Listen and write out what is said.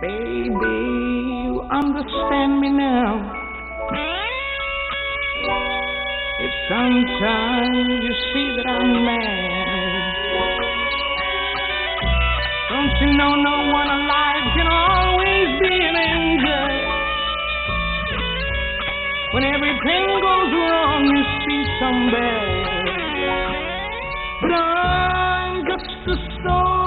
Baby, you understand me now. If sometimes you see that I'm mad, don't you know no one alive can always be an angel? When everything goes wrong, you see some bad. But I'm just a soul.